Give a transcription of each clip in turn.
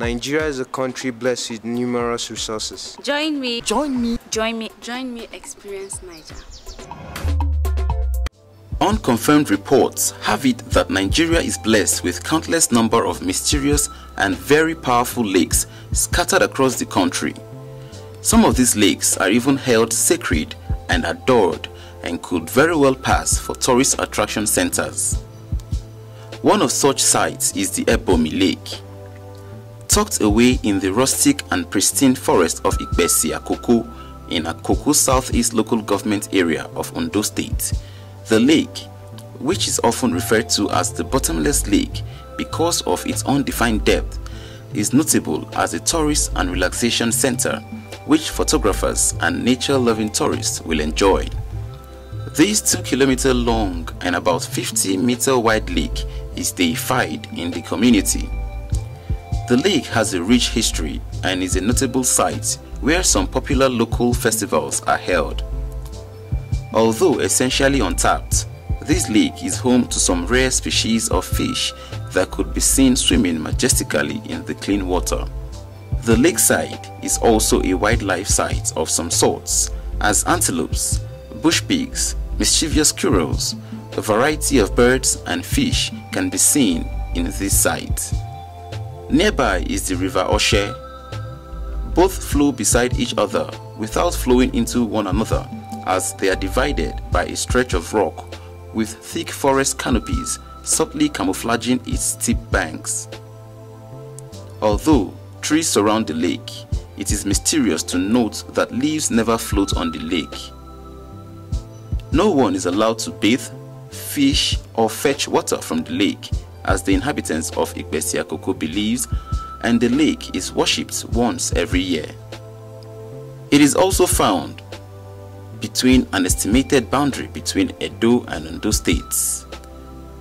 Nigeria is a country blessed with numerous resources. Join me. Join me. Join me. Join me experience Naija. Unconfirmed reports have it that Nigeria is blessed with countless number of mysterious and very powerful lakes scattered across the country. Some of these lakes are even held sacred and adored and could very well pass for tourist attraction centers. One of such sites is the Ebomi Lake. Tucked away in the rustic and pristine forest of Ipesi Akoko in Akoko Southeast local government area of Ondo State, the lake, which is often referred to as the bottomless lake because of its undefined depth, is notable as a tourist and relaxation center which photographers and nature-loving tourists will enjoy. This 2 km long and about 50 meter wide lake is deified in the community. The lake has a rich history and is a notable site where some popular local festivals are held. Although essentially untapped, this lake is home to some rare species of fish that could be seen swimming majestically in the clean water. The lakeside is also a wildlife site of some sorts, as antelopes, bush pigs, mischievous squirrels, a variety of birds and fish can be seen in this site. Nearby is the river Oshe. Both flow beside each other without flowing into one another as they are divided by a stretch of rock with thick forest canopies subtly camouflaging its steep banks. Although trees surround the lake, it is mysterious to note that leaves never float on the lake. No one is allowed to bathe, fish or fetch water from the lake as the inhabitants of Ipesi Akoko believes and the lake is worshipped once every year. It is also found between an estimated boundary between Edo and Ondo states.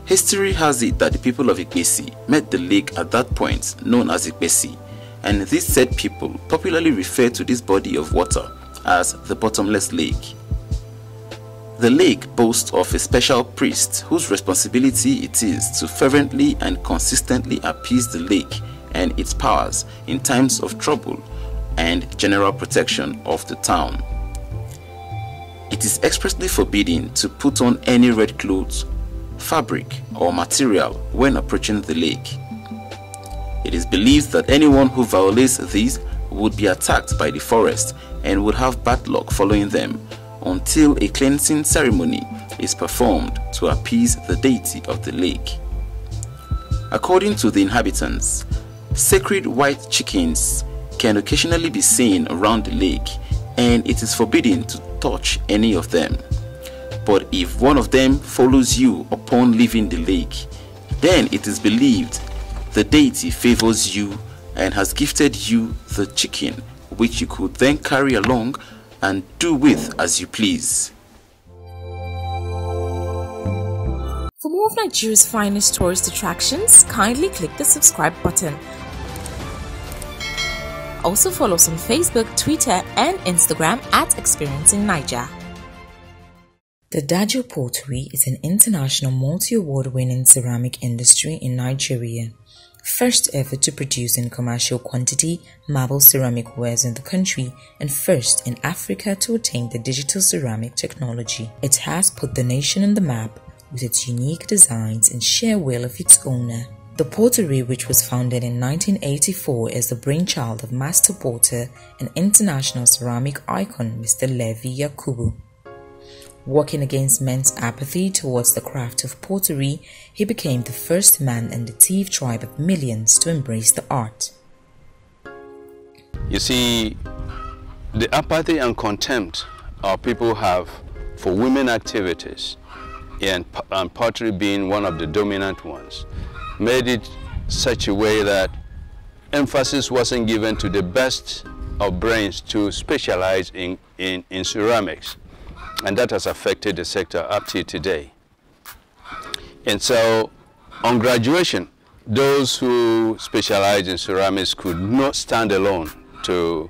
History has it that the people of Ipesi met the lake at that point known as Ipesi and these said people popularly refer to this body of water as the bottomless lake. The lake boasts of a special priest whose responsibility it is to fervently and consistently appease the lake and its powers in times of trouble and general protection of the town. It is expressly forbidden to put on any red clothes, fabric or material when approaching the lake. It is believed that anyone who violates these would be attacked by the forest and would have bad luck following them until a cleansing ceremony is performed to appease the deity of the lake. According to the inhabitants, sacred white chickens can occasionally be seen around the lake and it is forbidden to touch any of them. But if one of them follows you upon leaving the lake, then it is believed the deity favors you and has gifted you the chicken which you could then carry along and do with as you please. For more of Nigeria's finest tourist attractions, kindly click the subscribe button. Also follow us on Facebook, Twitter, and Instagram at Experiencing Naija. The Dajo Pottery is an international multi-award winning ceramic industry in Nigeria. First ever to produce in commercial quantity marble ceramic wares in the country and first in Africa to attain the digital ceramic technology. It has put the nation on the map with its unique designs and sheer will of its owner. The pottery, which was founded in 1984, is the brainchild of master porter and international ceramic icon Mr. Levi Yakubu. Working against men's apathy towards the craft of pottery, he became the first man in the Tiv tribe of millions to embrace the art. You see, the apathy and contempt our people have for women activities, and, and pottery being one of the dominant ones, made it such a way that emphasis wasn't given to the best of brains to specialize in, in, in ceramics. And that has affected the sector up to today. And so on graduation, those who specialize in ceramics could not stand alone to,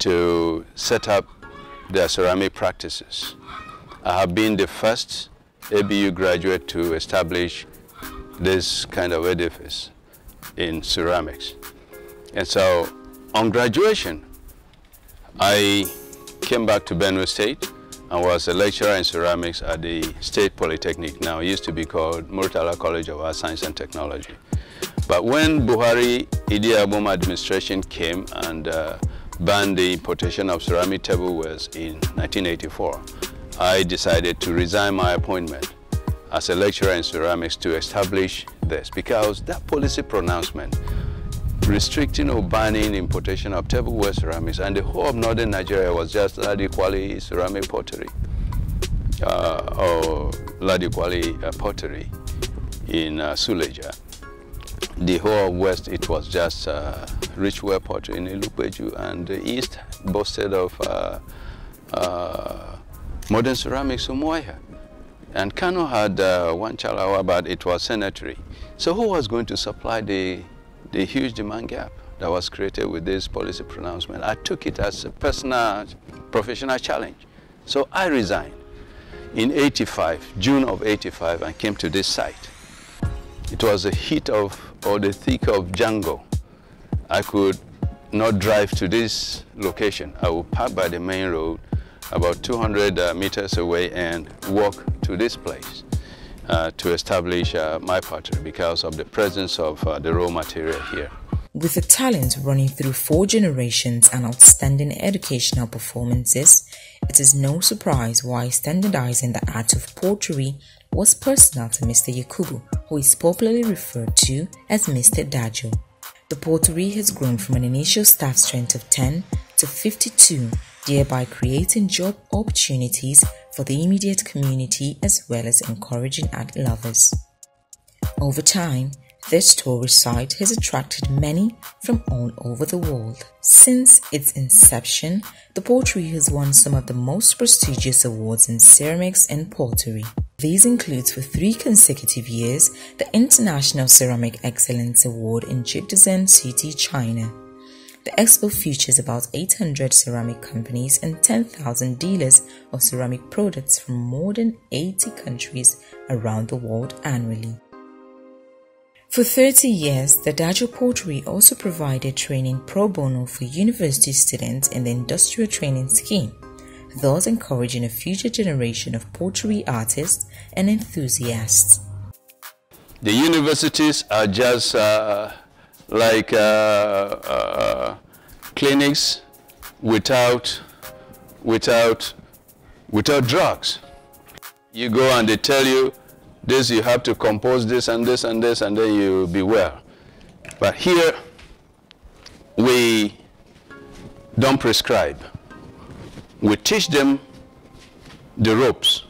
to set up their ceramic practices. I have been the first ABU graduate to establish this kind of edifice in ceramics. And so on graduation, I came back to Benue State and was a lecturer in ceramics at the State Polytechnic, now It used to be called Murtala College of Art, Science and Technology. But when Buhari Idiagbon administration came and uh, banned the importation of ceramic tableware in 1984, I decided to resign my appointment as a lecturer in ceramics to establish this because that policy pronouncement restricting or banning importation of tableware ceramics and the whole of northern Nigeria was just Ladi Kwali ceramic pottery uh, or Ladi Kwali uh, pottery in uh, Suleja. The whole west it was just uh, Richware pottery in Ilupeju and the east boasted of uh, uh, modern ceramics Umuahia. And Kano had uh, one Challawa, but it was sanitary. So who was going to supply the the huge demand gap that was created with this policy pronouncement. I took it as a personal, professional challenge. So I resigned in 85, June of 85, and came to this site. It was the heat of, or the thick of Django. I could not drive to this location. I would park by the main road about 200 uh, meters away and walk to this place uh, to establish uh, my pottery because of the presence of uh, the raw material here. With a talent running through four generations and outstanding educational performances, it is no surprise why standardizing the art of pottery was personal to Mr. Yakubu, who is popularly referred to as Mr. Dajo. The pottery has grown from an initial staff strength of 10 to 52, thereby creating job opportunities for the immediate community as well as encouraging art lovers. Over time, this tourist site has attracted many from all over the world. Since its inception, the pottery has won some of the most prestigious awards in ceramics and pottery. These include for three consecutive years the International Ceramic Excellence Award in Jingdezhen City, China. The expo features about 800 ceramic companies and 10,000 dealers of ceramic products from more than 80 countries around the world annually. For 30 years, the Dajo Pottery also provided training pro bono for university students in the industrial training scheme, thus encouraging a future generation of pottery artists and enthusiasts. The universities are just uh like uh, uh, clinics without, without, without drugs. You go and they tell you, this you have to compose this and this and this and then you'll be well. But here, we don't prescribe. We teach them the ropes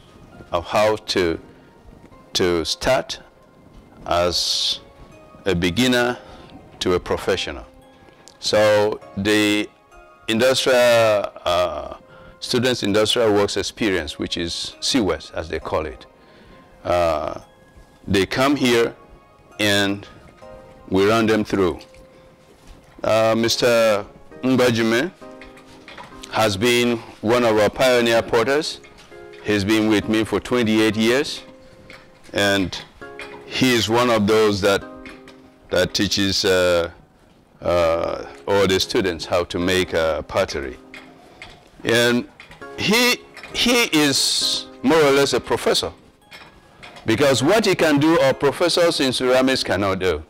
of how to, to start as a beginner to a professional. So the industrial, uh, students industrial works experience, which is SIWES as they call it, uh, they come here and we run them through. Uh, Mr. Mbajime has been one of our pioneer porters. He's been with me for 28 years and he is one of those that that teaches uh, uh, all the students how to make pottery. And he, he is more or less a professor because what he can do our professors in ceramics cannot do.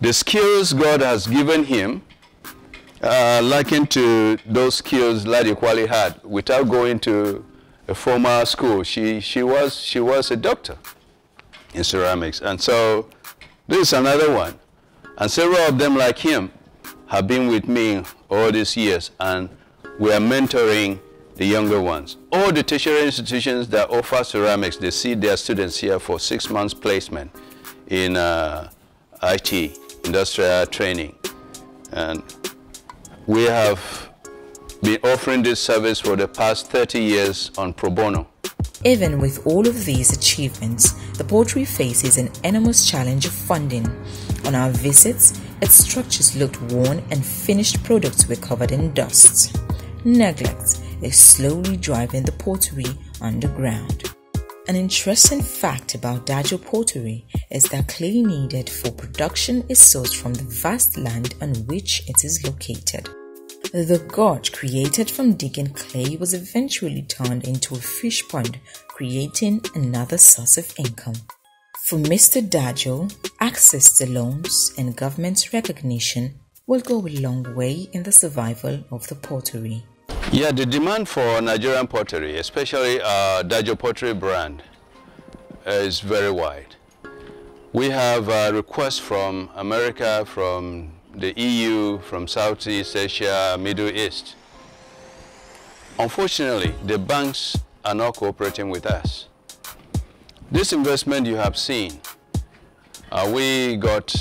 The skills God has given him uh, likened to those skills Ladi Kwali had without going to a formal school. She, she, was, she was a doctor in ceramics. And so this is another one. And several of them like him have been with me all these years and we are mentoring the younger ones. All the tertiary institutions that offer ceramics, they see their students here for six months placement in uh, IT, industrial training. And we have been offering this service for the past 30 years on pro bono. Even with all of these achievements, the pottery faces an enormous challenge of funding. On our visits, its structures looked worn and finished products were covered in dust. Neglect is slowly driving the pottery underground. An interesting fact about Dajo pottery is that clay needed for production is sourced from the vast land on which it is located. The gorge created from digging clay was eventually turned into a fish pond, creating another source of income. For Mr. Dajo, access to loans and government recognition will go a long way in the survival of the pottery. Yeah, the demand for Nigerian pottery, especially uh, Dajo pottery brand, is very wide. We have uh, requests from America, from the EU, from Southeast Asia, Middle East. Unfortunately, the banks are not cooperating with us. This investment you have seen, uh, we got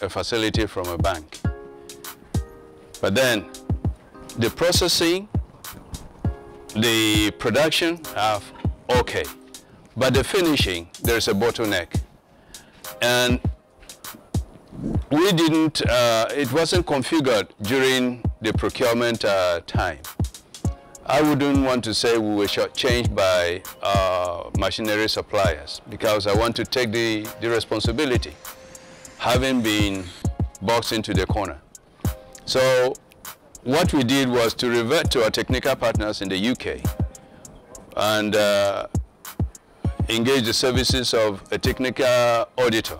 a facility from a bank. But then the processing, the production are okay. But the finishing, there's a bottleneck. And we didn't, uh, it wasn't configured during the procurement uh, time. I wouldn't want to say we were shortchanged by uh, machinery suppliers because I want to take the, the responsibility, having been boxed into the corner. So what we did was to revert to our technical partners in the UK and uh, engage the services of a technical auditor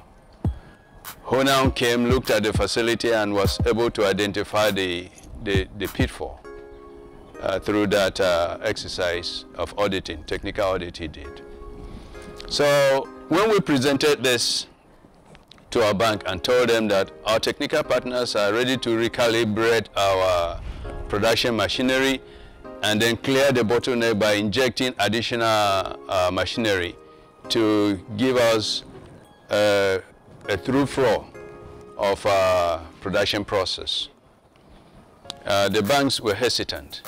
who now came, looked at the facility and was able to identify the, the, the pitfall uh, through that uh, exercise of auditing, technical audit he did. So when we presented this to our bank and told them that our technical partners are ready to recalibrate our production machinery and then clear the bottleneck by injecting additional uh, machinery to give us uh, a through flow of our uh, production process. Uh, the banks were hesitant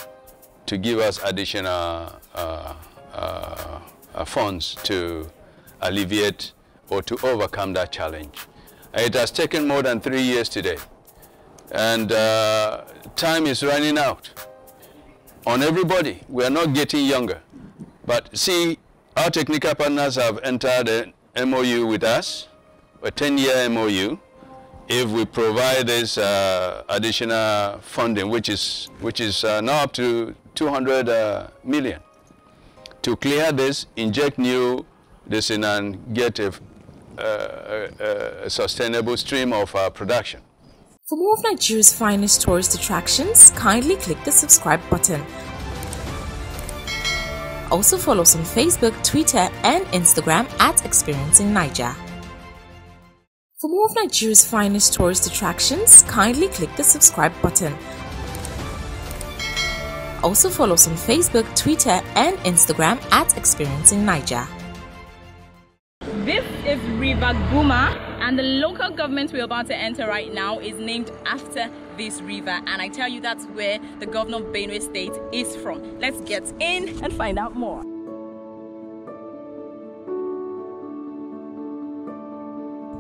to give us additional uh, uh, uh, funds to alleviate or to overcome that challenge. It has taken more than three years today. And uh, time is running out on everybody. We are not getting younger. But see, our technical partners have entered an MOU with us, a 10-year MOU, if we provide this uh, additional funding, which is, which is uh, now up to 200 uh, million, to clear this, inject new this in and get a, a, a sustainable stream of uh, production. For more of Nigeria's finest tourist attractions, kindly click the subscribe button. Also follow us on Facebook, Twitter, and Instagram at Experiencing Naija. For more of Nigeria's finest tourist attractions, kindly click the subscribe button. Also follow us on Facebook, Twitter, and Instagram at Experiencing Naija. This is River Guma, and the local government we're about to enter right now is named after this river. And I tell you, that's where the governor of Benue State is from. Let's get in and find out more.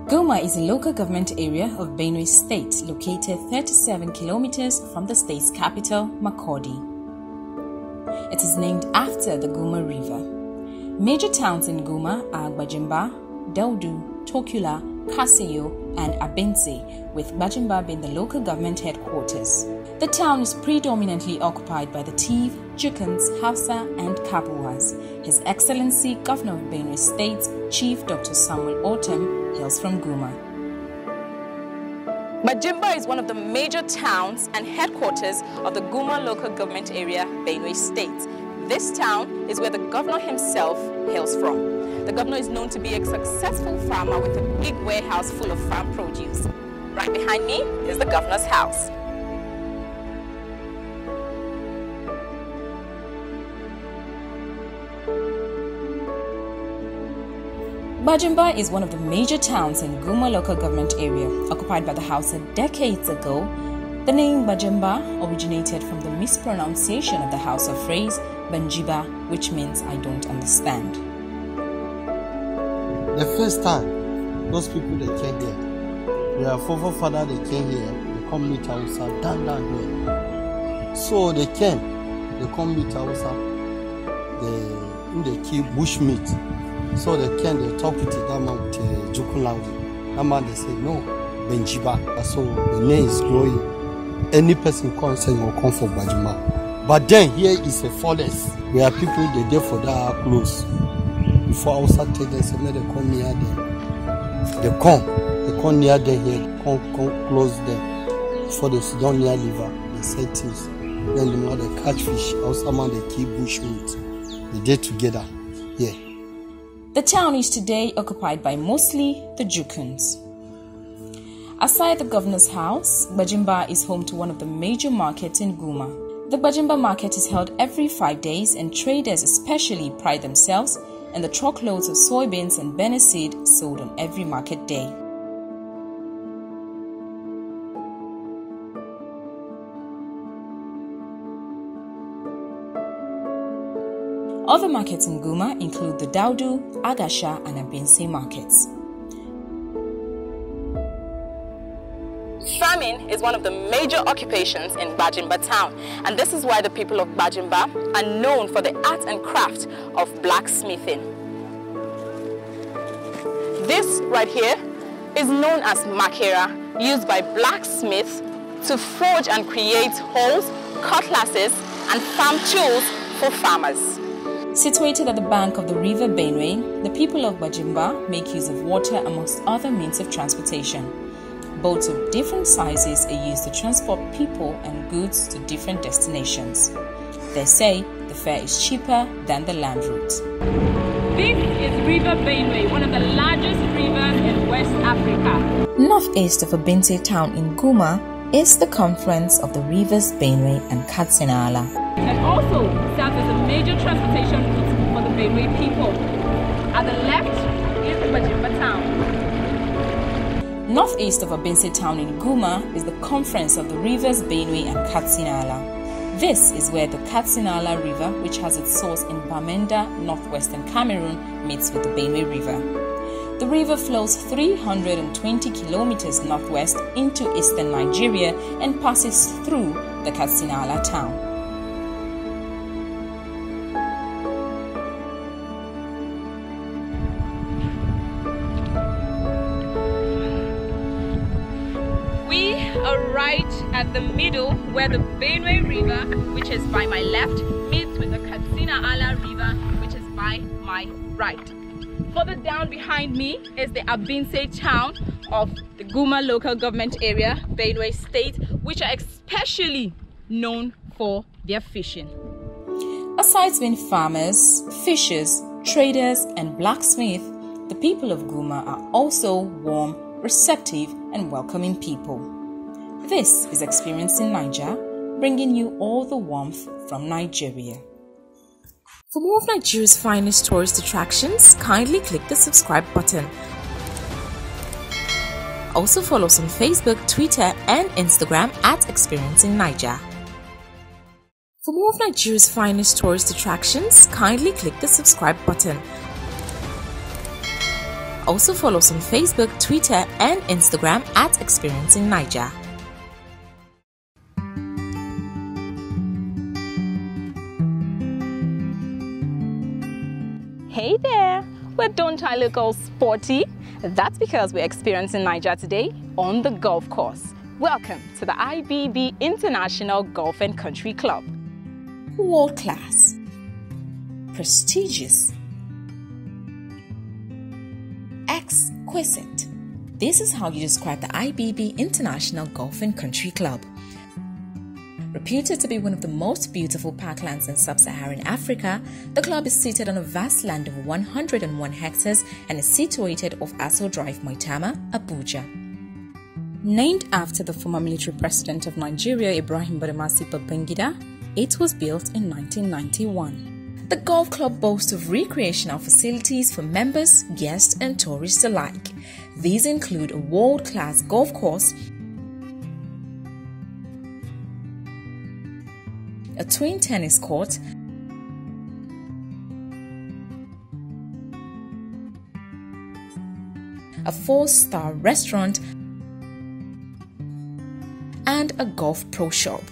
Guma is a local government area of Benue State located 37 kilometers from the state's capital, Makurdi. It is named after the Guma River. Major towns in Guma are Bajimba, Daudu, Tokula, Kasayo, and Abinse, with Bajimba being the local government headquarters. The town is predominantly occupied by the Tiv, Jukuns, Hausa, and Kapuas. His Excellency Governor of Benue State, Chief Dr. Samuel Ortom, hails from Guma. Bajimba is one of the major towns and headquarters of the Guma local government area, Benue State. This town is where the governor himself hails from. The governor is known to be a successful farmer with a big warehouse full of farm produce. Right behind me is the governor's house. Bajimba is one of the major towns in Guma local government area, occupied by the Hausa decades ago. The name Bajimba originated from the mispronunciation of the Hausa phrase Banjiba, which means I don't understand. The first time those people they came here, their forefather they came here, they come meet Hausa down down here. So they came, they come meet Hausa, they, they kill bush meat So they came, they with that man with uh, Jukun language. That man, they say, no, Benjiba. So the name is growing. Any person come say will come for Bajima. But then here is a forest where people they there for that close. Before was tell them, say, they come near them. They come, they come near them here, come, come close them. Before they sit down near liver, they say things. Then the man they catch fish, also man they keep bush meat. They did together. Yeah. The town is today occupied by mostly the Jukuns. Aside the governor's house, Bajimba is home to one of the major markets in Guma. The Bajimba market is held every five days, and traders especially pride themselves in the truckloads of soybeans and bene seed sold on every market day. Other markets in Guma include the Daudu, Agasha, and Abinse markets. Farming is one of the major occupations in Bajimba town, and this is why the people of Bajimba are known for the art and craft of blacksmithing. This right here is known as makera, used by blacksmiths to forge and create hoes, cutlasses, and farm tools for farmers. Situated at the bank of the river Benue, the people of Bajimba make use of water amongst other means of transportation. Boats of different sizes are used to transport people and goods to different destinations. They say the fare is cheaper than the land route. This is River Benue, one of the largest rivers in West Africa. Northeast of Abinse town in Guma is the confluence of the rivers Benue and Katsina-Ala and also serves as a major transportation route for the Benue people. At the left is Bajimba town. Northeast of Abinse town in Guma is the confluence of the rivers Benue and Katsina-Ala. This is where the Katsina-Ala River, which has its source in Bamenda, northwestern Cameroon, meets with the Benue River. The river flows 320 kilometers northwest into eastern Nigeria and passes through the Katsina-Ala town. We are right at the middle where the Benue River, which is by my left, meets with the Katsina Ala River, which is by my right. Further down behind me is the Abinse town of the Guma local government area, Benue State, which are especially known for their fishing. Aside being farmers, fishers, traders, and blacksmiths, the people of Guma are also warm, receptive, and welcoming people. This is Experiencing Naija, bringing you all the warmth from Nigeria. For more of Nigeria's finest tourist attractions, kindly click the subscribe button. Also follow us on Facebook, Twitter, and Instagram at Experiencing Naija. For more of Nigeria's finest tourist attractions, kindly click the subscribe button. Also follow us on Facebook, Twitter, and Instagram at Experiencing Naija. Hey there! Well, don't I look all sporty? That's because we're experiencing Naija today on the golf course. Welcome to the IBB International Golf and Country Club. World class, prestigious, exquisite. This is how you describe the IBB International Golf and Country Club. Reputed to be one of the most beautiful parklands in sub Saharan Africa, the club is seated on a vast land of 101 hectares and is situated off Aso Drive, Maitama, Abuja. Named after the former military president of Nigeria, Ibrahim Badamasi Babangida, it was built in 1991. The golf club boasts of recreational facilities for members, guests, and tourists alike. These include a world class golf course a twin tennis court, a four star restaurant, and a golf pro shop.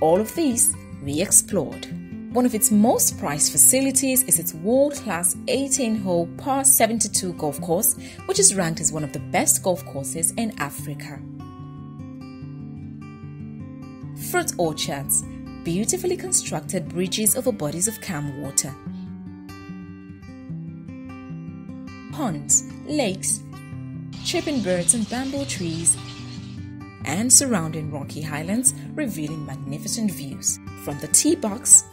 All of these we explored. One of its most prized facilities is its world class 18 hole par 72 golf course, which is ranked as one of the best golf courses in Africa. Fruit orchards, beautifully constructed bridges over bodies of calm water, ponds, lakes, chirping birds and bamboo trees, and surrounding rocky highlands revealing magnificent views. From the tee box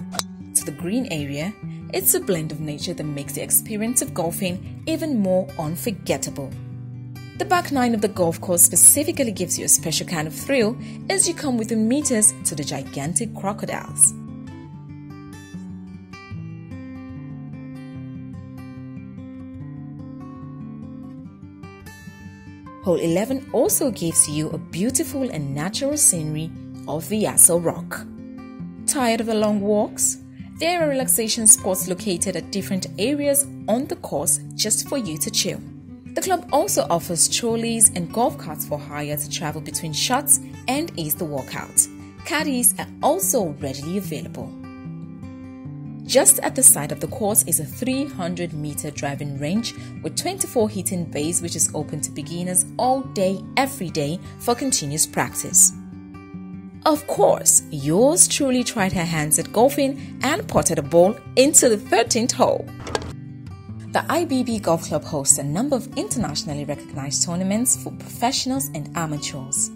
to the green area, it's a blend of nature that makes the experience of golfing even more unforgettable. The back nine of the golf course specifically gives you a special kind of thrill as you come within meters to the gigantic crocodiles. Hole 11 also gives you a beautiful and natural scenery of the Aso Rock. Tired of the long walks? There are relaxation spots located at different areas on the course just for you to chill. The club also offers trolleys and golf carts for hire to travel between shots and ease the walkout. Caddies are also readily available. Just at the side of the course is a 300 meter driving range with 24 hitting bays, which is open to beginners all day, every day for continuous practice. Of course, yours truly tried her hands at golfing and potted a ball into the 13th hole. The IBB Golf Club hosts a number of internationally recognized tournaments for professionals and amateurs.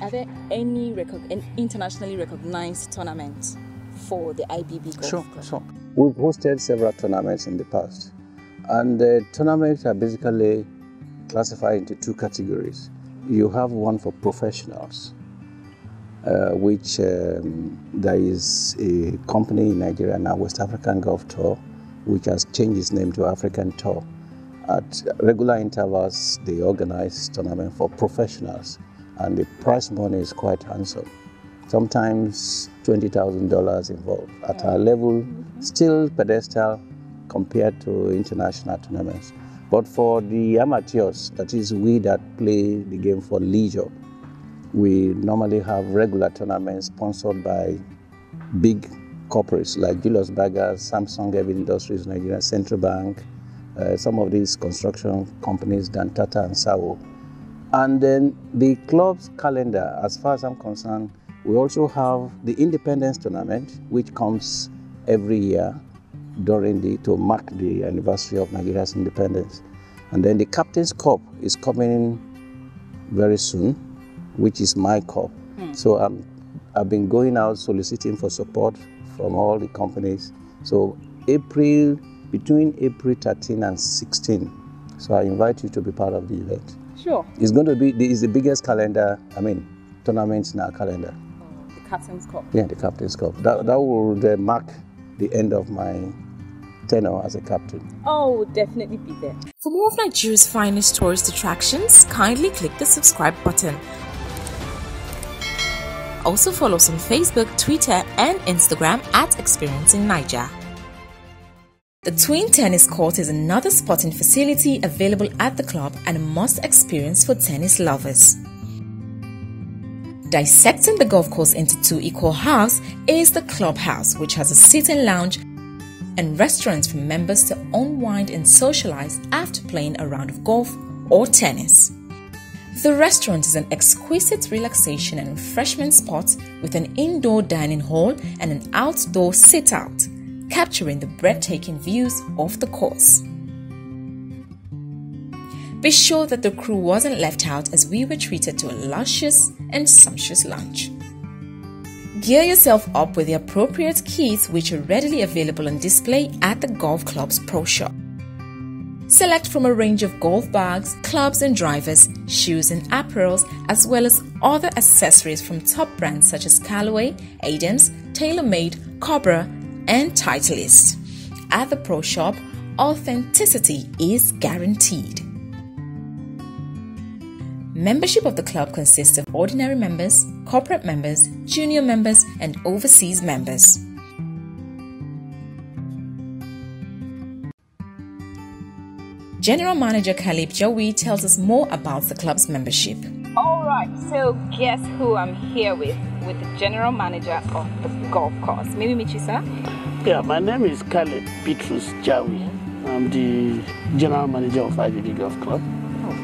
Are there any, recog- internationally recognized tournaments for the IBB Golf Sure, Club? sure. We've hosted several tournaments in the past, and the tournaments are basically classified into two categories. You have one for professionals, which um, there is a company in Nigeria now, West African Golf Tour, which has changed its name to African Tour. At regular intervals, they organize tournament for professionals, and the prize money is quite handsome. Sometimes twenty thousand dollars involved. At our level, still pedestal compared to international tournaments. But for the amateurs, that is we that play the game for leisure, we normally have regular tournaments sponsored by big corporates like Julius Berger, Samsung Heavy Industries Nigeria, Central Bank, uh, some of these construction companies, Dantata and Sawoe. And then the club's calendar, as far as I'm concerned, we also have the Independence Tournament, which comes every year during the to mark the anniversary of Nigeria's independence. And then the Captain's Cup is coming very soon, which is my cup. So I'm, I've been going out soliciting for support from all the companies. So April, between April 13 and 16. So I invite you to be part of the event. Sure. It's going to be, it's the biggest calendar, I mean, tournament in our calendar. The Captain's Cup. Yeah, the Captain's Cup. That, that will uh, mark the end of my tenure as a captain. Oh, we'll definitely be there. For more of Nigeria's finest tourist attractions, kindly click the subscribe button. Also follow us on Facebook, Twitter, and Instagram at Experiencing Naija. The Twin Tennis Court is another sporting facility available at the club and a must experience for tennis lovers. Dissecting the golf course into two equal halves is the clubhouse, which has a sitting lounge and restaurants for members to unwind and socialize after playing a round of golf or tennis. The restaurant is an exquisite relaxation and refreshment spot with an indoor dining hall and an outdoor sit out, capturing the breathtaking views of the course. Be sure that the crew wasn't left out as we were treated to a luscious and sumptuous lunch. Gear yourself up with the appropriate kits which are readily available on display at the golf club's pro shop. Select from a range of golf bags, clubs and drivers, shoes and apparels, as well as other accessories from top brands such as Callaway, Adams, TaylorMade, Cobra, and Titleist. At the pro shop, authenticity is guaranteed. Membership of the club consists of ordinary members, corporate members, junior members, and overseas members. General Manager Khalib Jawi tells us more about the club's membership. All right, so guess who I'm here with? With the general manager of the golf course. Maybe meet you, sir. Yeah, my name is Khaled Petrus Jawi. I'm the general manager of IBB Golf Club.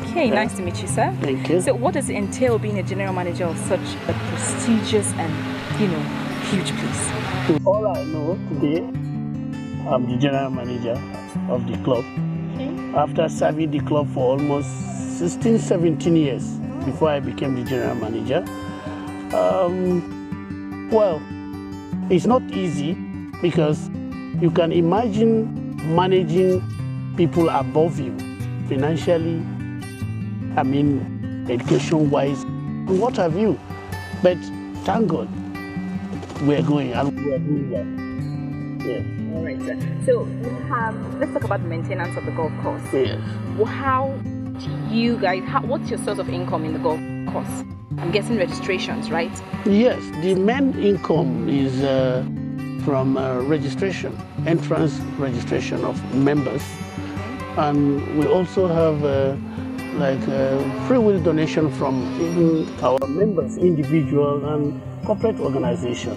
Okay, nice to meet you, sir. Thank you. So, what does it entail being a general manager of such a prestigious and, you know, huge place? All I know today, I'm the general manager of the club. After serving the club for almost 16, 17 years before I became the general manager. Um, well, it's not easy because you can imagine managing people above you financially, I mean, education wise, what have you. But thank God, we're going and we're doing well. Yeah. All right, sir. So, we have, let's talk about the maintenance of the golf course. Yes. Well, how do you guys, how, what's your source of income in the golf course? I'm guessing registrations, right? Yes, the main income is uh, from uh, registration, entrance registration of members. And we also have uh, like uh, free will donation from even our members, individual and corporate organization.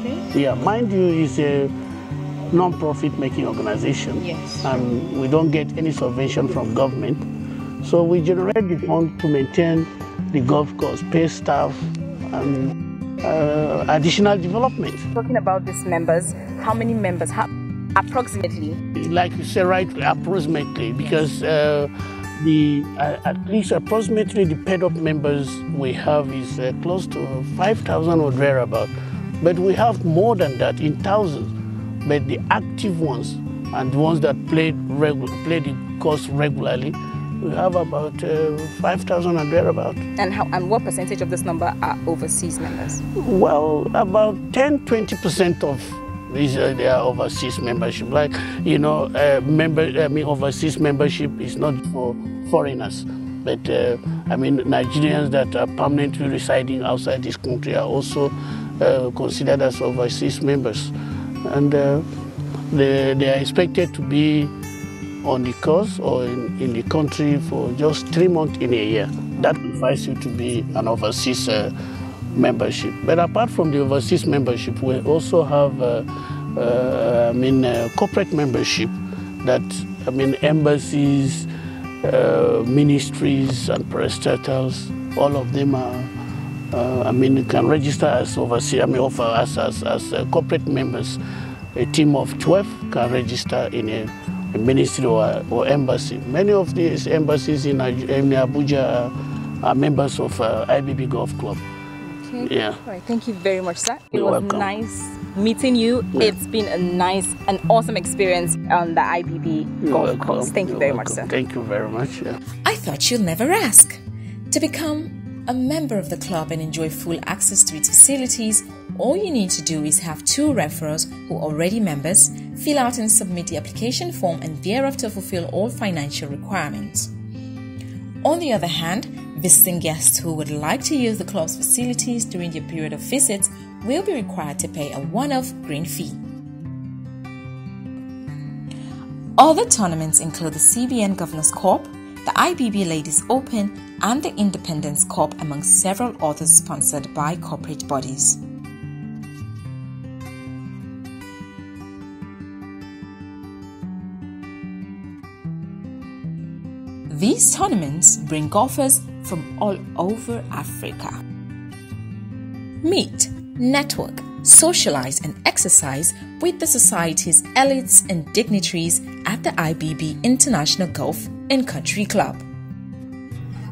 Okay. Yeah, mind you, is a non-profit making organization. Yes. And we don't get any subvention from government. So we generate the fund to maintain the golf course, pay staff, and uh, additional development. Talking about these members, how many members have approximately? Like you say, right, approximately, because uh, the uh, at least approximately the paid up members we have is uh, close to 5,000 or thereabout. But we have more than that in thousands. But the active ones and the ones that played regu- play the course regularly, we have about uh, 5,000 and thereabout. And how and what percentage of this number are overseas members? Well, about 10 20% of these uh, they are overseas membership. Like, you know, uh, member, I mean, overseas membership is not for foreigners. But uh, I mean, Nigerians that are permanently residing outside this country are also uh, considered as overseas members. And uh, they, they are expected to be on the course or in, in the country for just three months in a year. That qualifies you to be an overseas uh, membership. But apart from the overseas membership, we also have, uh, uh, I mean, uh, corporate membership that, I mean, embassies, uh, ministries, and parastatals, all of them are, uh, I mean, you can register as overseas, I mean, offer as, as, as uh, corporate members. A team of 12 can register in a, a ministry or, or embassy. Many of these embassies in, in Abuja are, are members of uh, IBB Golf Club. Okay. Yeah. All right. Thank you very much, sir. It You're was welcome. nice meeting you. Yeah. It's been a nice and awesome experience on the IBB You're golf welcome. course. Thank you You're very welcome. much, sir. Thank you very much. Yeah. I thought you'll never ask. To become a member of the club and enjoy full access to its facilities, all you need to do is have two referrals who are already members, fill out and submit the application form, and thereafter fulfill all financial requirements. On the other hand, visiting guests who would like to use the club's facilities during their period of visit will be required to pay a one off green fee. Other tournaments include the CBN Governors Cup, the IBB Ladies Open, and the Independence Cup, among several others sponsored by corporate bodies. These tournaments bring golfers from all over Africa. Meet, network, socialize, and exercise with the society's elites and dignitaries at the IBB International Golf and Country Club.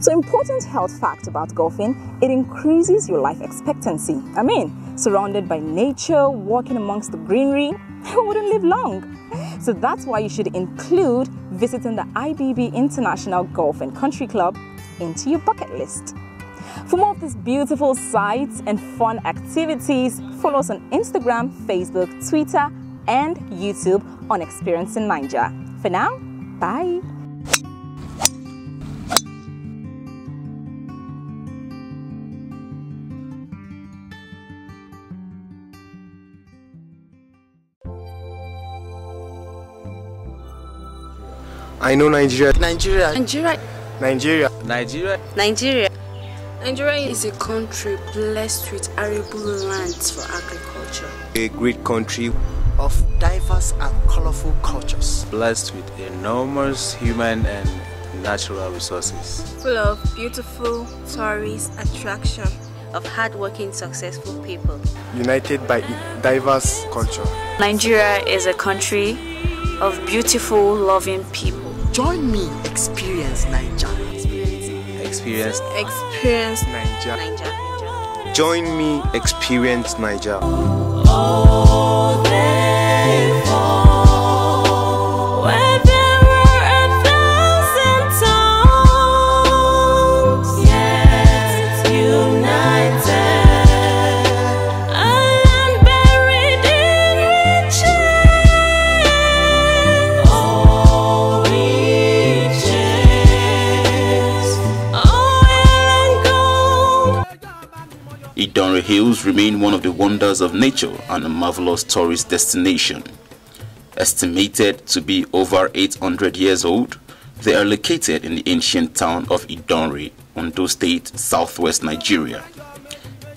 So, important health fact about golfing it increases your life expectancy. I mean, surrounded by nature, walking amongst the greenery, who wouldn't live long? So, that's why you should include visiting the IBB International Golf and Country Club into your bucket list. For more of these beautiful sights and fun activities, follow us on Instagram, Facebook, Twitter, and YouTube on Experience in Naija. For now, bye. I know Nigeria. Nigeria. Nigeria. Nigeria. Nigeria. Nigeria. Nigeria is a country blessed with arable lands for agriculture. A great country of diverse and colorful cultures. Blessed with enormous human and natural resources. Full of beautiful tourist attraction of hardworking, successful people. United by diverse culture. Nigeria is a country of beautiful, loving people. Join me experience Nigeria. Experience. Experience Niger. Niger. Join me experience Niger. Oh, Idanre Hills remain one of the wonders of nature and a marvelous tourist destination. Estimated to be over 800 years old, they are located in the ancient town of Idanre, Ondo State, southwest Nigeria.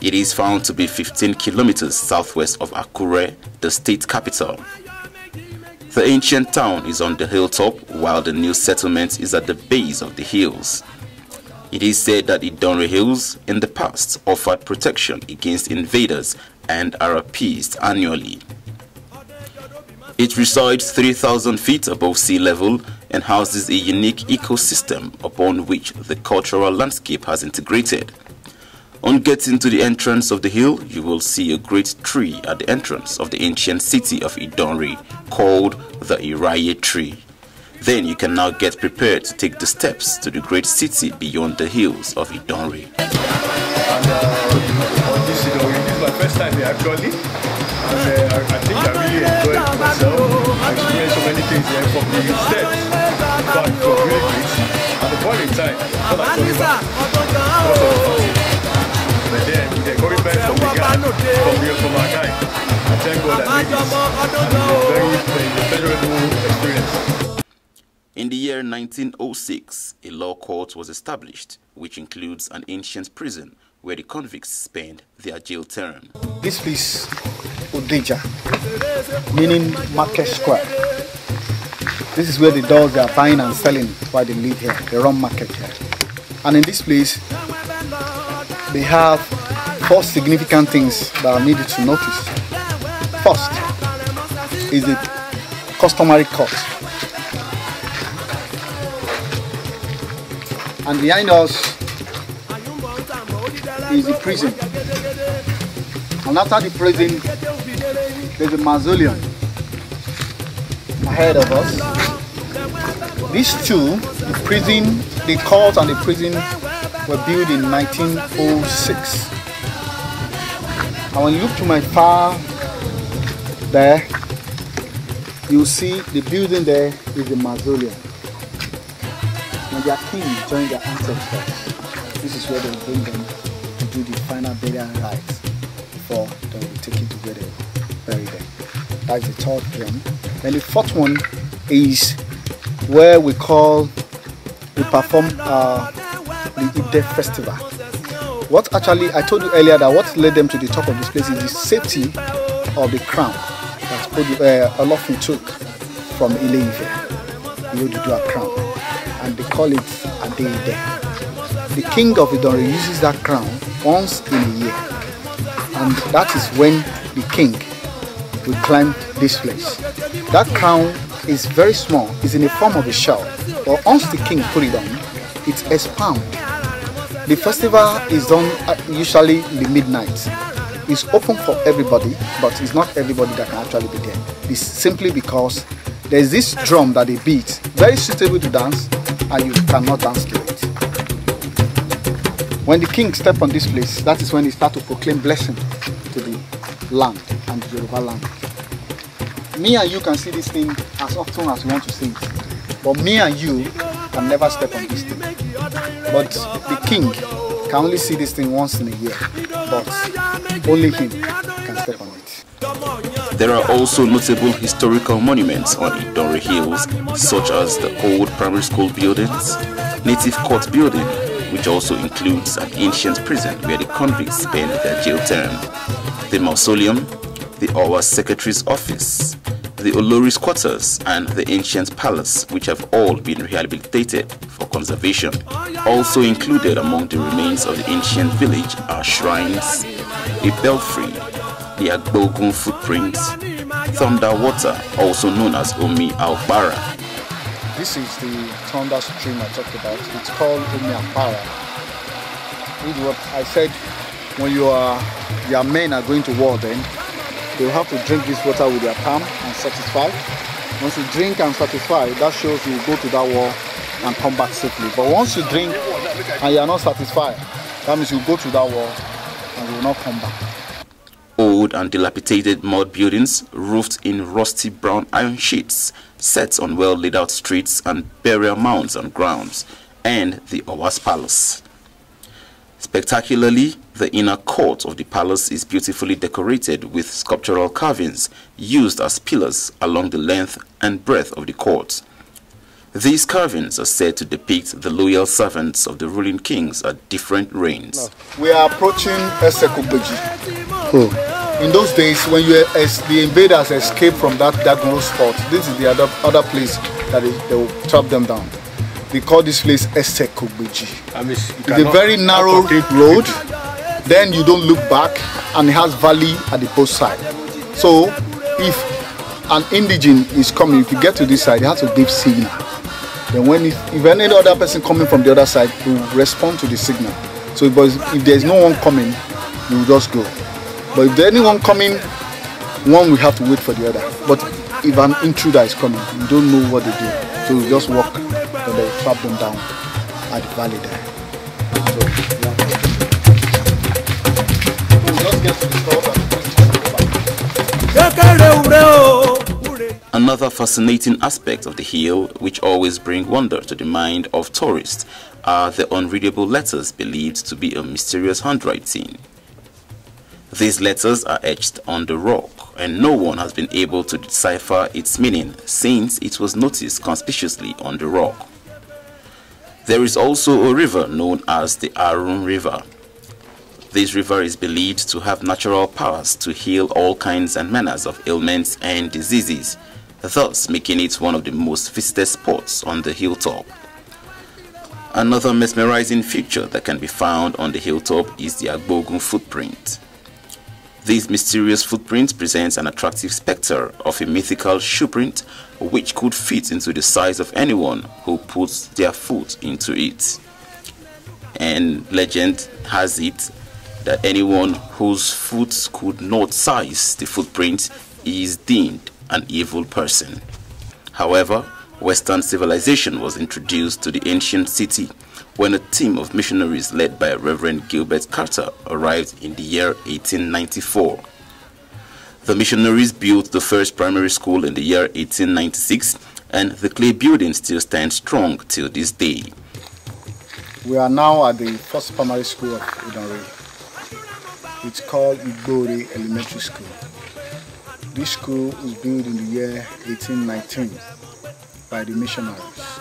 It is found to be 15 kilometers southwest of Akure, the state capital. The ancient town is on the hilltop while the new settlement is at the base of the hills. It is said that the Idanre Hills in the past offered protection against invaders and are appeased annually. It resides 3,000 feet above sea level and houses a unique ecosystem upon which the cultural landscape has integrated. On getting to the entrance of the hill, you will see a great tree at the entrance of the ancient city of Idanre called the Iraye tree. Then you can now get prepared to take the steps to the great city beyond the hills of Idanre. And uh, this, is my first time here actually. And uh, I, think I really enjoyed myself. I experienced so many things here from the steps. It was really. At the point in time, I was back. But then, with the encouragement from the guy, from, the, our guy, I thank God made this. It was very, very pleasurable experience. In the year 1906, a law court was established, which includes an ancient prison where the convicts spend their jail term. This place, Odeja, meaning Market Square. This is where the dogs are buying and selling while they live here. They run market here. And in this place, they have four significant things that are needed to notice. First is the customary court. And behind us is the prison. And after the prison, there's a mausoleum ahead of us. These two, the prison, the court and the prison were built in 1906. And when you look to my far there, you see the building there is the mausoleum their king joined their ancestors, this is where they will bring them to do the final burial rites before they will be taken to where they bury them. That's the third one. Then the fourth one is where we call, we perform uh, the Ide festival. What actually, I told you earlier that what led them to the top of this place is the safety of the crown that uh, Olofin took from Ile-Ife, the Oduduwa crown and they call it a Adeide. The king of Idanre uses that crown once in a year and that is when the king will climb this place. That crown is very small, it's in the form of a shell, but once the king put it on, it expands. The festival is done usually in the midnight. It's open for everybody, but it's not everybody that can actually be there. It's simply because there's this drum that they beat, very suitable to dance, and you cannot dance to it. When the king step on this place, that is when he start to proclaim blessing to the land and the Yoruba land. Me and you can see this thing as often as we want to see it. But me and you can never step on this thing. But the king can only see this thing once in a year. But only him There are also notable historical monuments on Idanre Hills, such as the old primary school buildings, native court building, which also includes an ancient prison where the convicts spend their jail term, the mausoleum, the Owa Secretary's office, the Olori's quarters, and the ancient palace, which have all been rehabilitated for conservation. Also included among the remains of the ancient village are shrines, a belfry, the Agbogun footprint, Thunder Water, also known as Omi Albara. This is the thunder stream I talked about. It's called Omi Albara. It's what I said when you are, your men are going to war then, they will have to drink this water with their palm and satisfy. Once you drink and satisfy, that shows you go to that war and come back safely. But once you drink and you are not satisfied, that means you go to that war and you will not come back. Old and dilapidated mud buildings roofed in rusty brown iron sheets, set on well laid out streets and burial mounds and grounds, and the Owas Palace. Spectacularly, the inner court of the palace is beautifully decorated with sculptural carvings used as pillars along the length and breadth of the court. These carvings are said to depict the loyal servants of the ruling kings at different reigns. We are approaching Esekubeji. In those days, when you as the invaders escaped from that Dagunro spot, this is the other other place that they, they will trap them down. They call this place Esekubeji. I mean, It's a very narrow road. Then you don't look back, and it has valley at the both side. So, if an indigene is coming, if you get to this side, you have to give signal. Then when if, if any other person coming from the other side, will respond to the signal. So, but if there is no one coming, you just go. But if there anyone coming, one will have to wait for the other. But if an intruder is coming, you don't know what they do. So you just walk and they trap them down at the valley there. So, Another fascinating aspect of the hill, which always bring wonder to the mind of tourists, are the unreadable letters believed to be a mysterious handwriting. These letters are etched on the rock, and no one has been able to decipher its meaning since it was noticed conspicuously on the rock. There is also a river known as the Arun River. This river is believed to have natural powers to heal all kinds and manners of ailments and diseases, thus making it one of the most visited spots on the hilltop. Another mesmerizing feature that can be found on the hilltop is the Agbogun footprint. This mysterious footprint presents an attractive spectre of a mythical shoeprint which could fit into the size of anyone who puts their foot into it. And legend has it that anyone whose foot could not size the footprint is deemed an evil person. However, Western civilization was introduced to the ancient city when a team of missionaries led by Reverend Gilbert Carter arrived in the year 1894. The missionaries built the first primary school in the year 1896 and the clay building still stands strong till this day. We are now at the first primary school of Idanre. It's called Igbori Elementary School. This school was built in the year 1819 by the missionaries.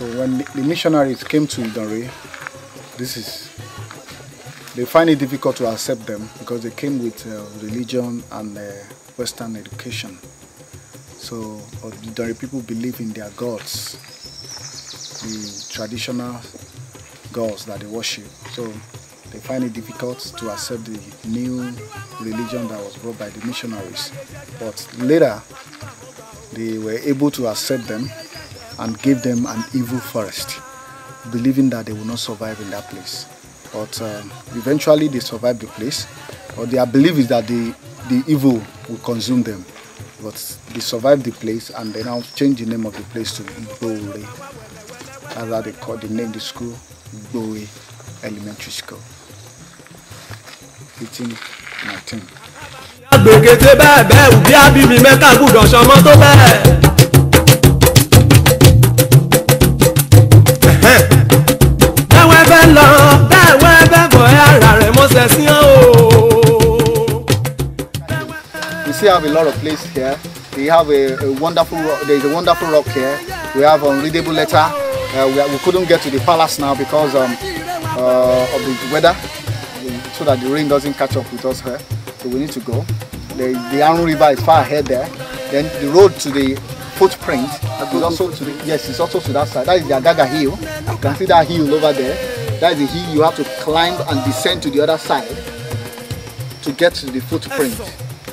So when the- missionaries came to Idanre, this is they find it difficult to accept them because they came with uh, religion and uh, Western education. So the people believe in their gods, the traditional gods that they worship. So they find it difficult to accept the new religion that was brought by the missionaries. But later, they were able to accept them and gave them an evil forest, believing that they will not survive in that place. But um, eventually, they survived the place. But their belief is that the, the evil will consume them. But they survived the place and they now changed the name of the place to Igbore. That's how they call the name the school, Igbore Elementary School. 1819. gbèkété bẹ́ẹ̀ bẹ́ẹ̀ òbí ábíbí mẹ́ta gbúdọ̀ sọmọ tó bẹ́ẹ̀. Sí. We still have a lot of place here. We have a, a wonderful. There is a wonderful rock here. We have unreadable letter. Uh, we, we couldn't get to the palace now because um, uh, of the weather, so that the rain doesn't catch up with us here. So we need to go. The, the Arun River is far ahead there. Then the road to the footprint is also to the, yes, it's also to that side. That is the Agaga Hill. You can see that hill over there. That is the hill you have to climb and descend to the other side to get to the footprint,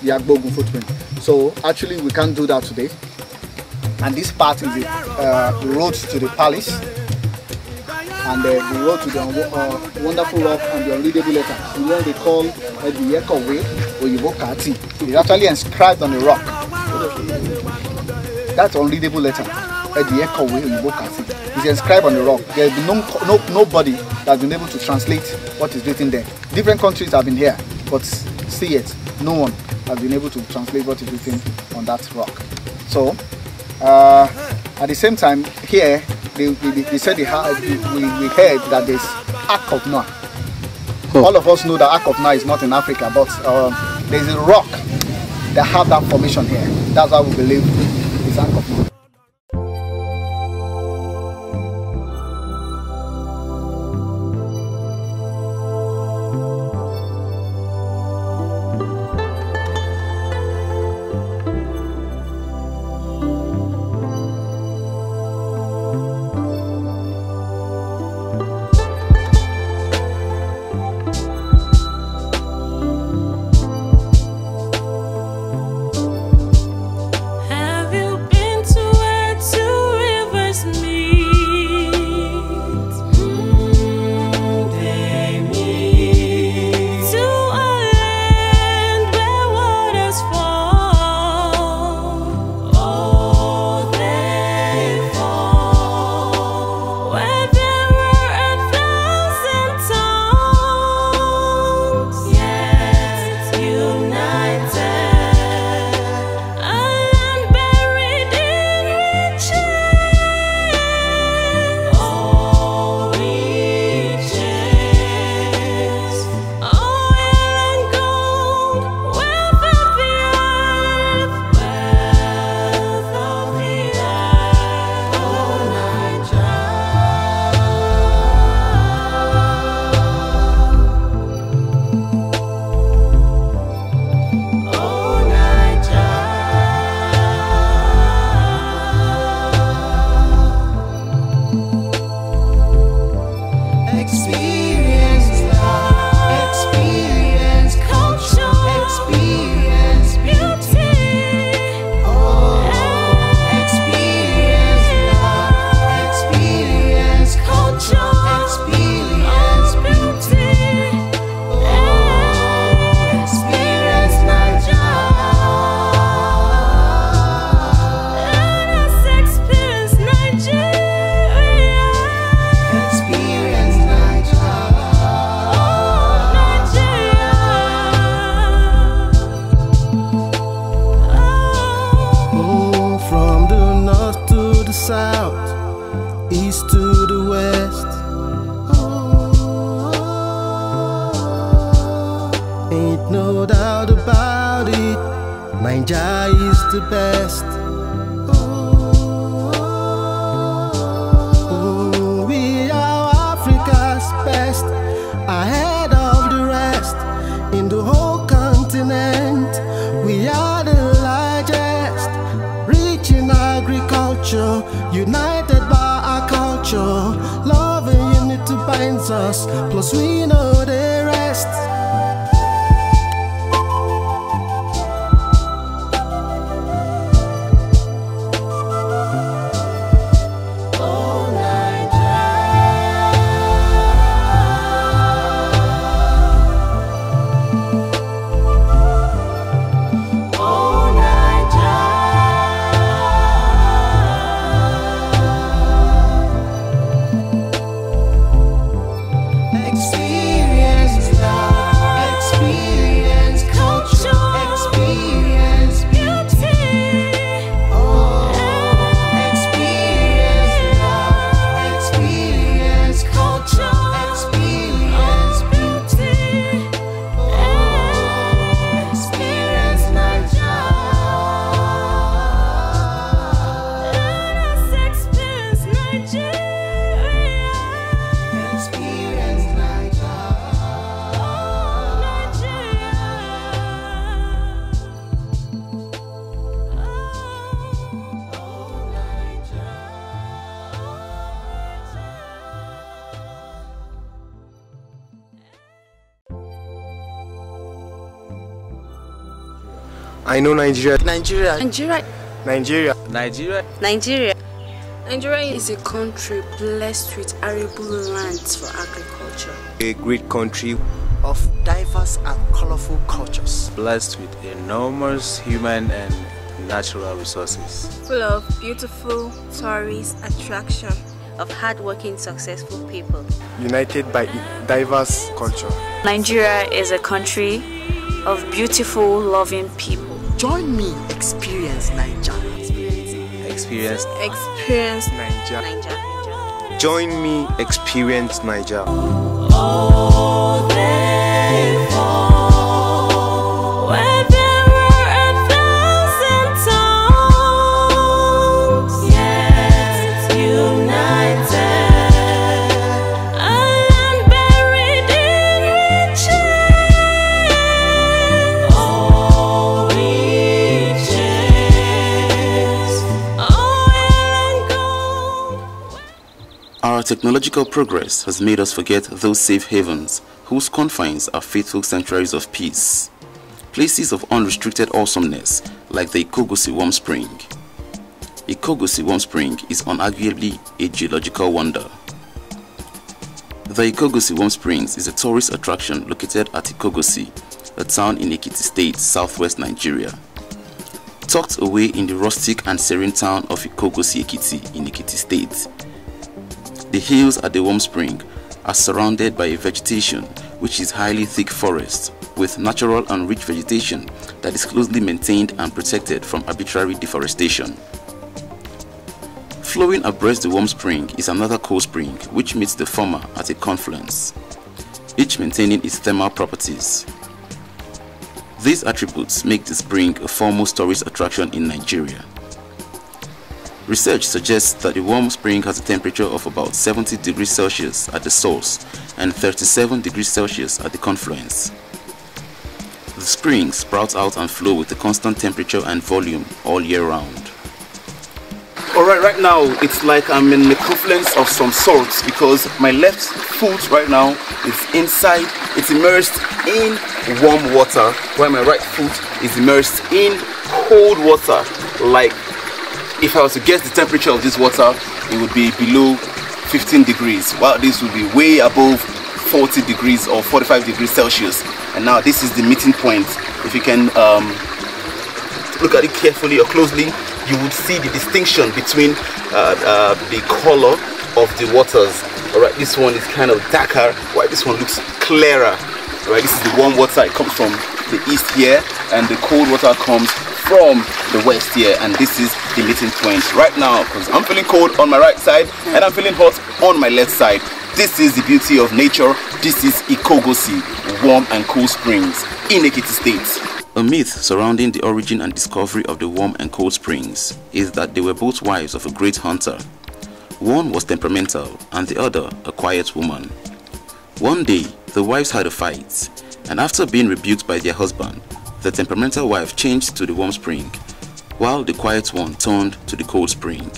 the Agbogun footprint. So actually we can't do that today. And this part is the, uh, road to the palace and uh, the road to the uh, wonderful rock and the unreadable letter. The one they call uh, the Echo Way or Yibo Kati. It's actually inscribed on the rock. That's unreadable letter. Uh, the Echo Way or. It's inscribed on the rock. There's been no, no, nobody that's been able to translate what is written there. Different countries have been here, but see it, no one has been able to translate what is written on that rock. So, uh, at the same time, here they, they, they said they had, we, we heard that there's Ark of Noah. All of us know that Ark of Noah is not in Africa, but um, there's a rock that have that formation here. That's why we believe it's Ark of Noah. Ahead of the rest in the whole continent. We are the largest, rich in agriculture, united by our culture. Love and unity binds us, plus we know the rest. I know Nigeria. Nigeria. Nigeria. Nigeria. Nigeria. Nigeria. Nigeria is a country blessed with arable lands for agriculture. A great country of diverse and colorful cultures. Blessed with enormous human and natural resources. Full of beautiful tourist attraction of hardworking, successful people. United by diverse culture. Nigeria is a country of beautiful, loving people. Join me experience Nigeria. Experience. Experience Nigeria. Nigeria. Join me experience Nigeria. Oh, technological progress has made us forget those safe havens whose confines are faithful sanctuaries of peace. Places of unrestricted awesomeness like the Ikogosi Warm Spring. Ikogosi Warm Spring is unarguably a geological wonder. The Ikogosi Warm Springs is a tourist attraction located at Ikogosi, a town in Ekiti State, southwest Nigeria. Tucked away in the rustic and serene town of Ikogosi Ekiti in Ekiti State, the hills at the warm spring are surrounded by a vegetation which is highly thick forest with natural and rich vegetation that is closely maintained and protected from arbitrary deforestation. Flowing abreast the warm spring is another cold spring which meets the former at a confluence, each maintaining its thermal properties. These attributes make the spring a foremost tourist attraction in Nigeria. Research suggests that the warm spring has a temperature of about 70 degrees Celsius at the source and 37 degrees Celsius at the confluence. The spring sprouts out and flow with a constant temperature and volume all year round. Alright, right now it's like I'm in the confluence of some sorts because my left foot right now is inside, it's immersed in warm water, while my right foot is immersed in cold water. Like if I was to guess the temperature of this water, it would be below 15 degrees, while this would be way above 40 degrees or 45 degrees Celsius. And now this is the meeting point. If you can um, look at it carefully or closely, you would see the distinction between uh, uh, the color of the waters. Alright, this one is kind of darker, while this one looks clearer. Alright, this is the warm water, it comes from the east here, and the cold water comes from the west here and this is the meeting point right now because I'm feeling cold on my right side and I'm feeling hot on my left side. This is the beauty of nature. This is Ikogosi warm and cool springs in Ekiti State. A myth surrounding the origin and discovery of the warm and cold springs is that they were both wives of a great hunter. One was temperamental and the other a quiet woman. One day the wives had a fight and after being rebuked by their husband the temperamental wife changed to the warm spring, while the quiet one turned to the cold spring.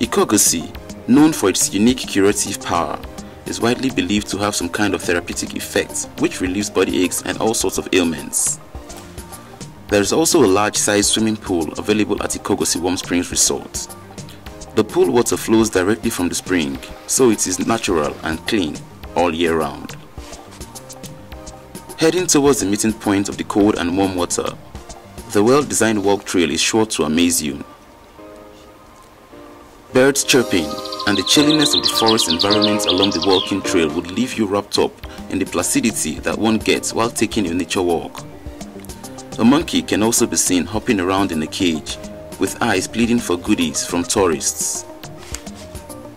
Ikogosi, known for its unique curative power, is widely believed to have some kind of therapeutic effect which relieves body aches and all sorts of ailments. There is also a large-sized swimming pool available at Ikogosi Warm Springs Resort. The pool water flows directly from the spring, so it is natural and clean all year round. Heading towards the meeting point of the cold and warm water, the well-designed walk trail is sure to amaze you. Birds chirping and the chilliness of the forest environment along the walking trail would leave you wrapped up in the placidity that one gets while taking a nature walk. A monkey can also be seen hopping around in a cage with eyes pleading for goodies from tourists.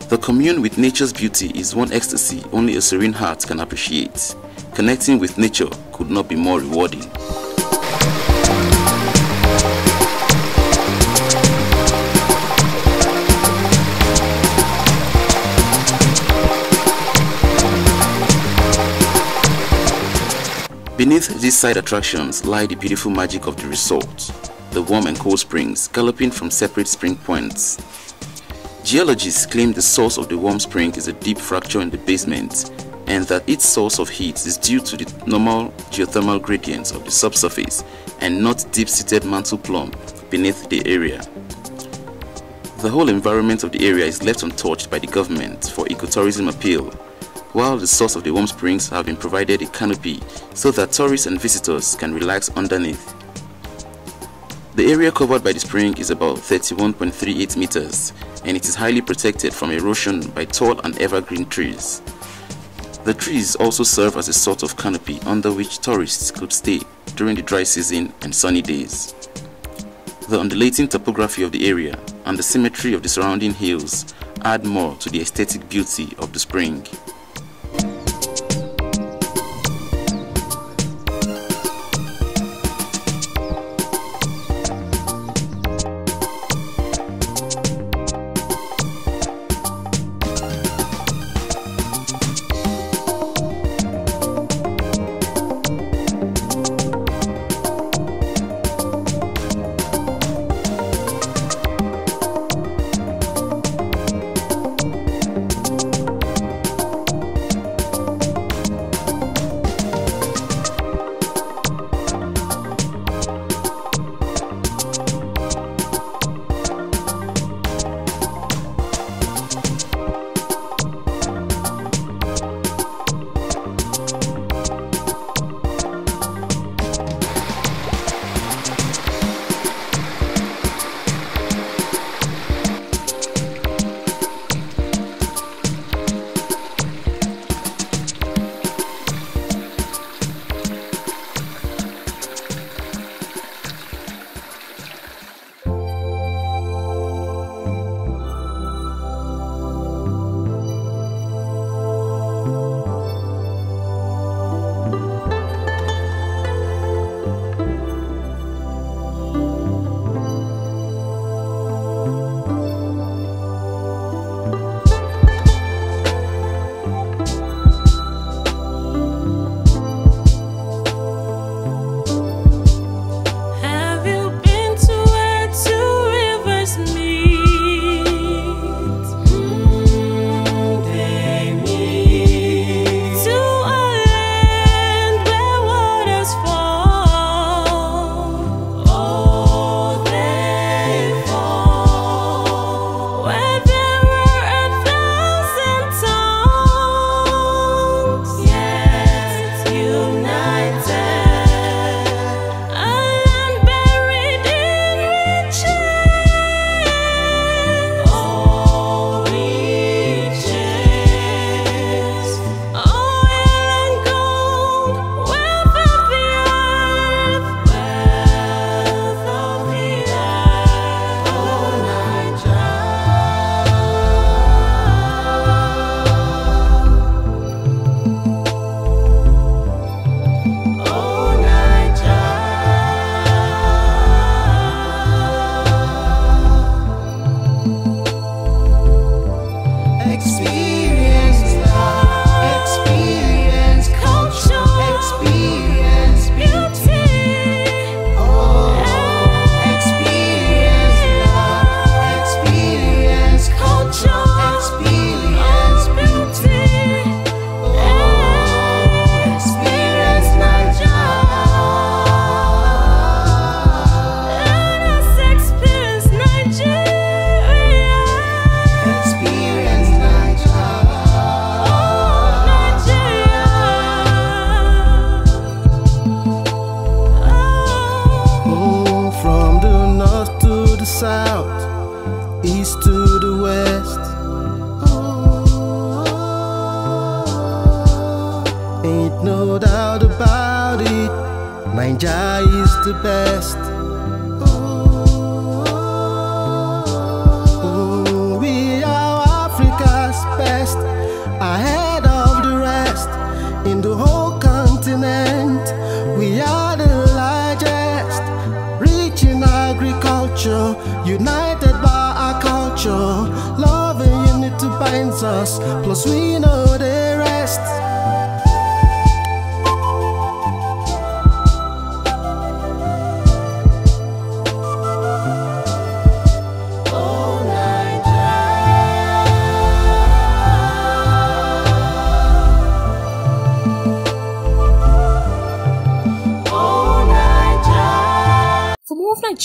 The commune with nature's beauty is one ecstasy only a serene heart can appreciate. Connecting with nature could not be more rewarding. Beneath these side attractions lie the beautiful magic of the resort, the warm and cold springs galloping from separate spring points. Geologists claim the source of the warm spring is a deep fracture in the basement and that its source of heat is due to the normal geothermal gradients of the subsurface and not deep-seated mantle plume beneath the area. The whole environment of the area is left untouched by the government for ecotourism appeal, while the source of the warm springs have been provided a canopy so that tourists and visitors can relax underneath. The area covered by the spring is about 31.38 meters and it is highly protected from erosion by tall and evergreen trees. The trees also serve as a sort of canopy under which tourists could stay during the dry season and sunny days. The undulating topography of the area and the symmetry of the surrounding hills add more to the aesthetic beauty of the spring.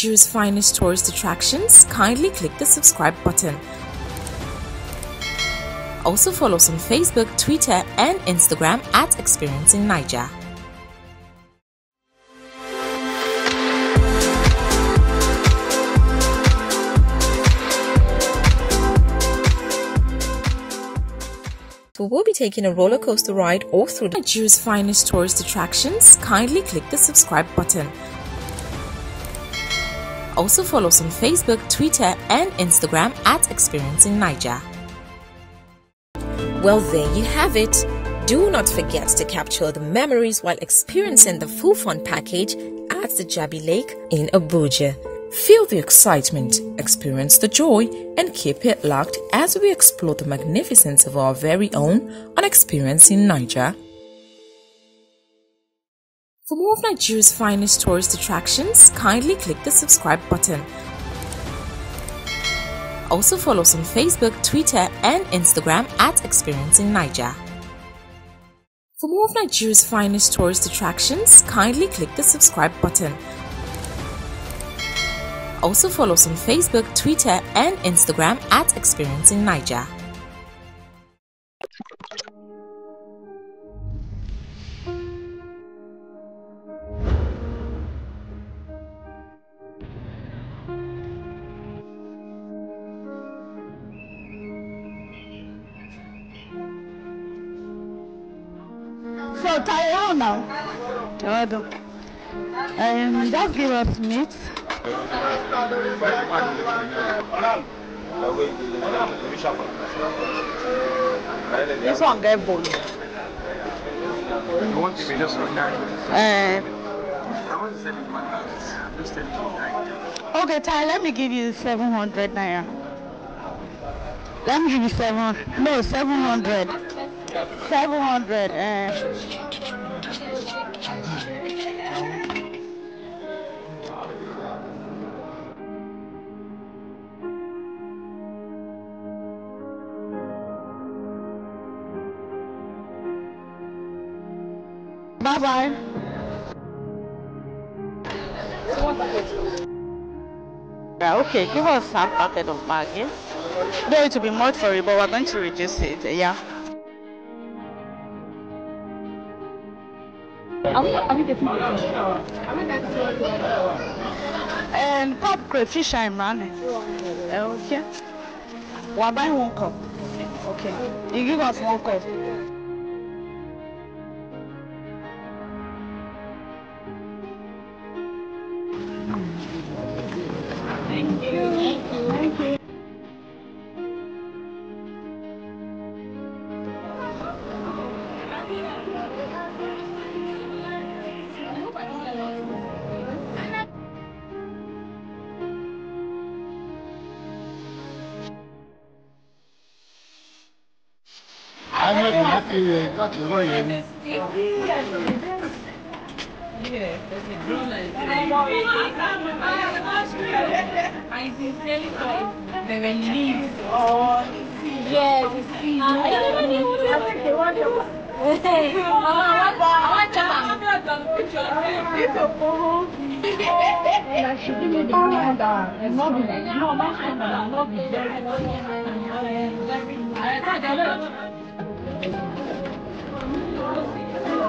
Nigeria's finest tourist attractions, kindly click the subscribe button. Also follow us on Facebook, Twitter, and Instagram at Experiencing Naija. We will be taking a roller coaster ride all through Nigeria's finest tourist attractions. Kindly click the subscribe button. Also follow us on Facebook, Twitter, and Instagram at Experiencing Naija. Well, there you have it. Do not forget to capture the memories while experiencing the full fun package at the Jabi Lake in Abuja. Feel the excitement, experience the joy, and keep it locked as we explore the magnificence of our very own on Experiencing Naija. For more of Nigeria's finest tourist attractions, kindly click the subscribe button. Also follow us on Facebook, Twitter, and Instagram at Experiencing Naija. For more of Nigeria's finest tourist attractions, kindly click the subscribe button. Also follow us on Facebook, Twitter, and Instagram at Experiencing Naija. Tie on now. Jordan. Um, just give us meat. This one get bone. You want to be just like? Uh, want to thousand. Just okay, Ty, let me give you 700 naira. Let me give you seven. No, 700. 700. Uh, Bye bye. Yeah, okay, give us some packet of baggage. Though it will be much for you, but we're going to reduce it. Yeah. And pop crayfish I'm running. Eh, okay. We're buying one cup. Okay. You give us one cup. Yẹn ni. I yes, seeds. I and not be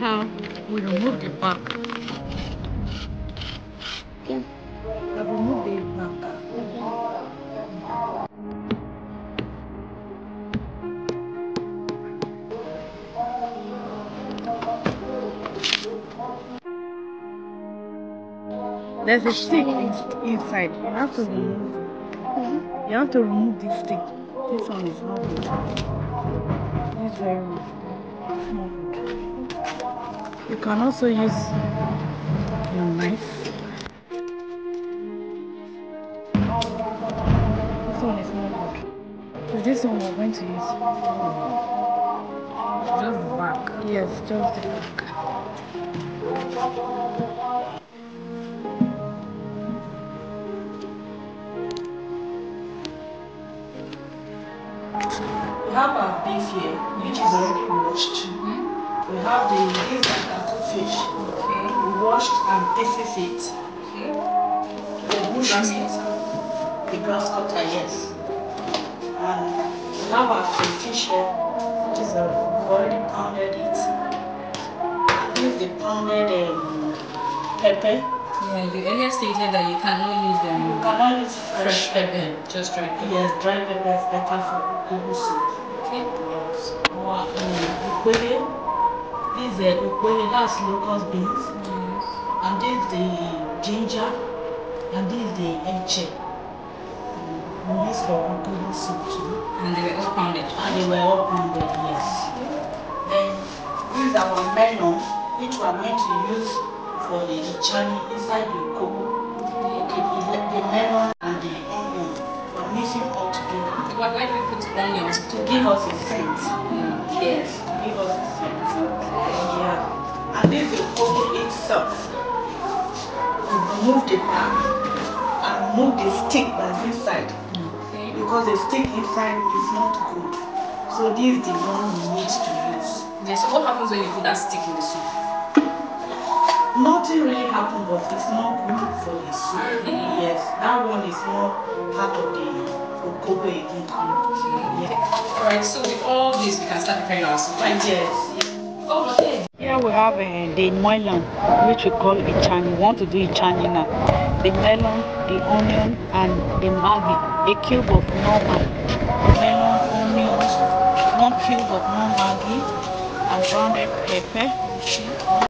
how we remove the back. Yeah. I remove the back. There's a stick inside. You have to remove it. You have to remove this stick. This one is not good. This is very not good. You can also use your knife. This one is not good. So this one we're going to use. Just the back. Yes, just the back. We have our beef here, which is already washed. We have the this a fish. Okay. We washed and pieces it. Okay. The bush meat, the grass cutter, yes. And we have our fish here, which is uh, we've already pounded it. This is the pounded um, pepper. Yeah, you earlier stated that you cannot use them. You cannot use fresh pepper, just dry pepper. Yes, dry pepper is better for Google soup. Okay. Yes. Um, ukwele, this is uh, ukwele, that's locust beans. Yes. And this is the ginger, and this is the enche. We use for Google soup too. And they were all pounded. And they were all pounded, yes. Then this is our melon, which we are going to use for the chani inside the cocoa. Okay, the, the melon and the onion. We're mixing all together. Why, why do we put onions? To give us a scent. Yes, to give us scent. Yeah. And this is the cocoa itself. We remove the back and remove the stick that's inside. Because the stick inside is not good. So this is the one we need to use. Yes, so what happens when you put that stick in the soup? Nothing really happened, but it's not good for the soup. Mm-hmm. Yes, that one is not part of the okobe again. Yeah. Alright, so with all this, we can start preparing our soup, right? Yes. Oh, okay. Here we have uh, the melon, which we call ichani. We want to do ichani now. The melon, the onion, and the maggi. A cube of normal melon, onion, one cube of non maggi, and grounded pepper.